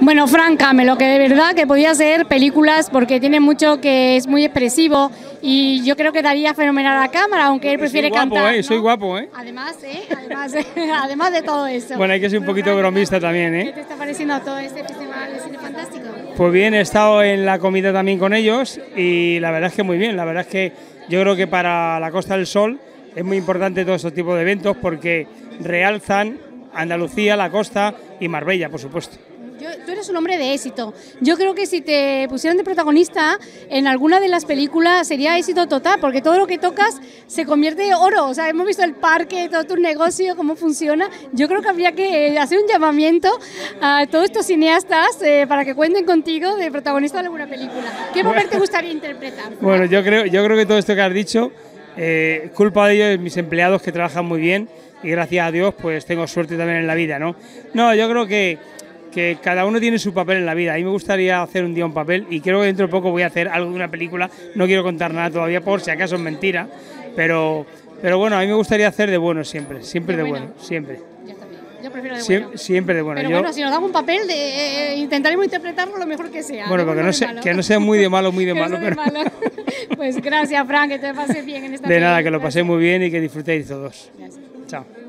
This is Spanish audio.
Bueno, Frank Camelo, que de verdad que podía hacer películas porque tiene mucho que es muy expresivo y yo creo que daría fenomenal a la cámara, aunque él prefiere soy guapo, cantar. ¿eh? ¿no? Soy guapo, ¿eh? Además, ¿eh? Además, además de todo eso. Bueno, hay que ser un poquito bromista también, ¿Qué ¿eh? te está pareciendo todo este festival de cine fantástico? Pues bien, he estado en la comida también con ellos y la verdad es que muy bien. La verdad es que yo creo que para la Costa del Sol es muy importante todo este tipo de eventos porque realzan Andalucía, la costa y Marbella, por supuesto. Yo- tú eres un hombre de éxito. Yo creo que si te pusieran de protagonista en alguna de las películas sería éxito total, porque todo lo que tocas se convierte en oro. O sea, hemos visto el parque, todo tu negocio, cómo funciona. Yo creo que habría que hacer un llamamiento a todos estos cineastas eh, para que cuenten contigo de protagonista de alguna película. ¿Qué papel te gustaría interpretar? Bueno, yo creo, yo creo que todo esto que has dicho, eh, culpa de ellos, mis empleados que trabajan muy bien y gracias a Dios pues tengo suerte también en la vida, ¿no? No, yo creo que, que cada uno tiene su papel en la vida. A mí me gustaría hacer un día un papel y creo que dentro de poco voy a hacer algo de una película. No quiero contar nada todavía por si acaso es mentira, pero, pero bueno, a mí me gustaría hacer de bueno siempre, siempre De de bueno. bueno, siempre. Yo prefiero de Siem- bueno. Siempre de bueno. Pero Yo- bueno, si nos dan un papel, de, eh, intentaremos interpretarlo lo mejor que sea. bueno, porque no sea, que no sea muy de malo, muy de malo, pero malo. Pues gracias, Frank, que te pases bien en esta de nada, peli. que lo paséis muy bien y que disfrutéis todos. Gracias. Chao.